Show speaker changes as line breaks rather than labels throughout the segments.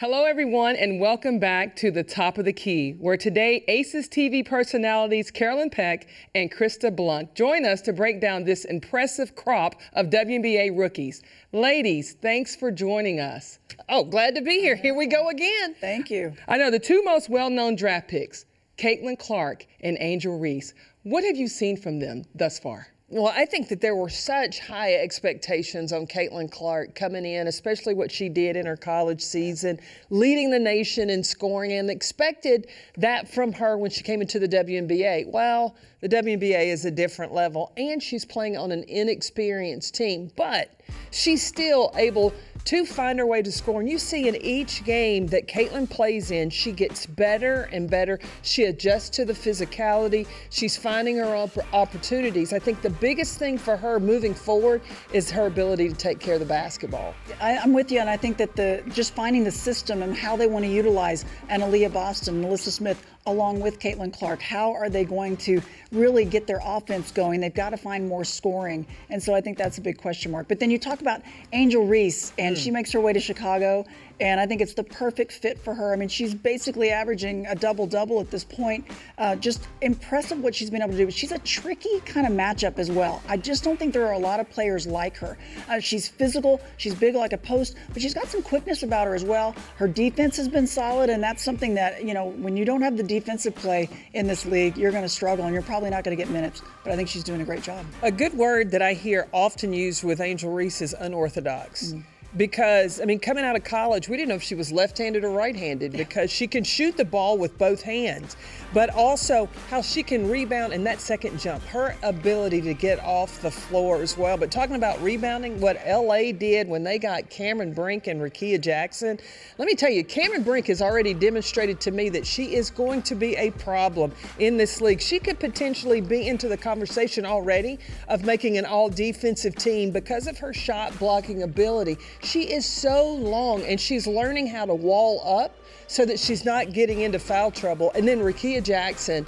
Hello, everyone, and welcome back to the top of the key, where today Aces TV personalities Carolyn Peck and Krista Blunt join us to break down this impressive crop of WNBA rookies. Ladies, thanks for joining us. Oh, glad to be here. Here we go again.
Thank you.
I know the two most well known draft picks, Caitlin Clark and Angel Reese. What have you seen from them thus far?
Well, I think that there were such high expectations on Caitlin Clark coming in, especially what she did in her college season, leading the nation in scoring, and expected that from her when she came into the WNBA. Well, the WNBA is a different level, and she's playing on an inexperienced team, but she's still able to find her way to score. And you see in each game that Caitlin plays in, she gets better and better. She adjusts to the physicality. She's finding her opportunities. I think the biggest thing for her moving forward is her ability to take care of the basketball.
I, am with you, and I think that the just finding the system and how they want to utilize Aliyah Boston, NaLyssa Smith, along with Caitlin Clark. How are they going to really get their offense going? They've got to find more scoring. And so I think that's a big question mark. But then you talk about Angel Reese, and mm. she makes her way to Chicago and I think it's the perfect fit for her. I mean, she's basically averaging a double double at this point. Uh, just impressive what she's been able to do. But She's a tricky kind of matchup as well. I just don't think there are a lot of players like her. Uh, she's physical, she's big like a post, but she's got some quickness about her as well. Her defense has been solid, and that's something that, you know, when you don't have the defensive play in this league, you're going to struggle and you're probably not going to get minutes. But I think she's doing a great job.
A good word that I hear often used with Angel Reese is unorthodox. Mm because I mean, coming out of college, we didn't know if she was left-handed or right-handed because she can shoot the ball with both hands, but also how she can rebound in that second jump, her ability to get off the floor as well. But talking about rebounding, what LA did when they got Cameron Brink and Rickea Jackson, let me tell you, Cameron Brink has already demonstrated to me that she is going to be a problem in this league. She could potentially be into the conversation already of making an all-defensive team because of her shot blocking ability. She is so long and she's learning how to wall up so that she's not getting into foul trouble. And then Rickea Jackson,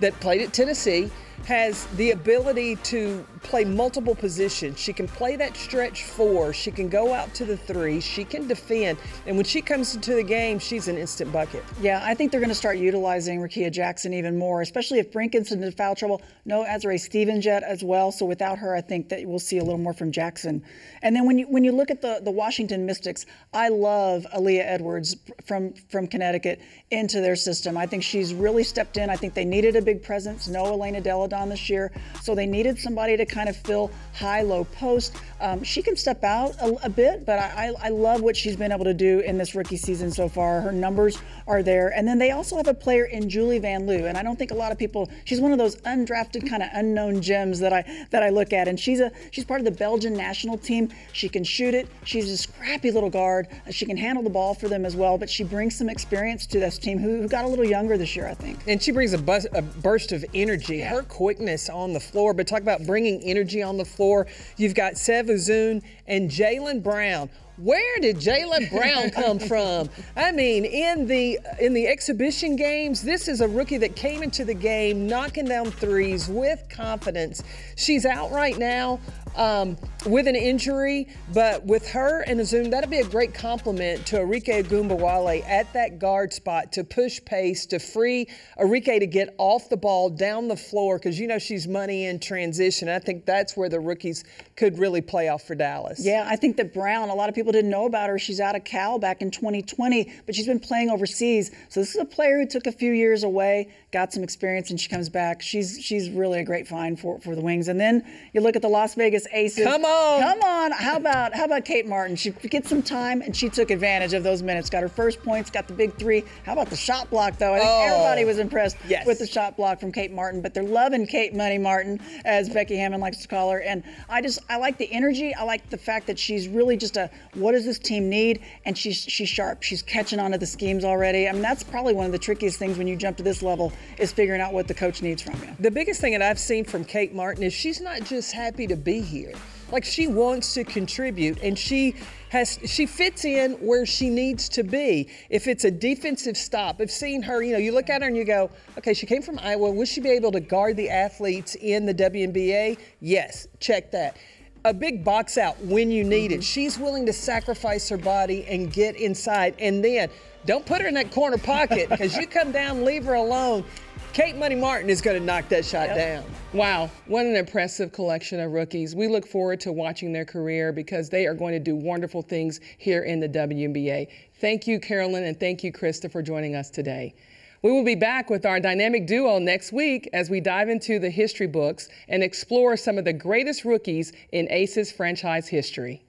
that played at Tennessee, has the ability to play multiple positions. She can play that stretch four. She can go out to the three. She can defend. And when she comes into the game, she's an instant bucket.
Yeah, I think they're going to start utilizing Rickea Jackson even more, especially if Brink gets into foul trouble. No Azurá Stevens yet as well. So without her, I think that we'll see a little more from Jackson. And then when you when you look at the, the Washington Mystics, I love Aaliyah Edwards from, from Connecticut into their system. I think she's really stepped in. I think they needed a big presence. No Elena Delle Donne this year. So they needed somebody to kind of fill high low post. Um, she can step out a, a bit, but I, I, love what she's been able to do in this rookie season so far. Her numbers are there. And then they also have a player in Julie Van Loo. And I don't think a lot of people, she's one of those undrafted kind of unknown gems that I that I look at. And she's a she's part of the Belgian national team. She can shoot it. She's a scrappy little guard. She can handle the ball for them as well. But she brings some experience to this team who, who got a little younger this year, I think.
And she brings a, bus, a burst of energy. Her quickness on the floor. But talk about bringing energy on the floor. You've got Sev Uzun and Jaelyn Brown. Where did Jaelyn Brown come from? I mean, in the in the exhibition games, this is a rookie that came into the game knocking down threes with confidence. She's out right now um, with an injury, but with her and Uzun, that'd be a great compliment to Arike Ogunbowale at that guard spot to push pace, to free Arike to get off the ball down the floor because you know she's money in transition. I think that's where the rookies could really play off for Dallas.
Yeah, I think that Brown, a lot of people didn't know about her. She's out of Cal back in 2020, but she's been playing overseas. So this is a player who took a few years away, got some experience, and she comes back. She's she's really a great find for, for the Wings. And then you look at the Las Vegas aces.
Come on.
Come on. How about how about Kate Martin? She gets some time and she took advantage of those minutes. Got her first points, got the big three. How about the shot block though? I think oh, everybody was impressed
yes.
with the shot block from Kate Martin, but they're loving Kate Money Martin, as Becky Hammon likes to call her. And I just I like the energy. I like the fact that she's really just a what does this team need? And she's she's sharp. She's catching on to the schemes already. I mean that's probably one of the trickiest things when you jump to this level is figuring out what the coach needs from you.
The biggest thing that I've seen from Kate Martin is she's not just happy to be here. Like she wants to contribute and she has she fits in where she needs to be. If it's a defensive stop, if seeing her, you know, you look at her and you go, okay, she came from Iowa. Will she be able to guard the athletes in the WNBA? Yes, check that a big box out when you need it. Mm-hmm. She's willing to sacrifice her body and get inside. And then don't put her in that corner pocket because you come down, leave her alone. Kate Money Martin is going to knock that shot down.
Wow, what an impressive collection of rookies. We look forward to watching their career because they are going to do wonderful things here in the WNBA. Thank you, Carolyn, and thank you, Krista, for joining us today. We will be back with our dynamic duo next week as we dive into the history books and explore some of the greatest rookies in Aces franchise history.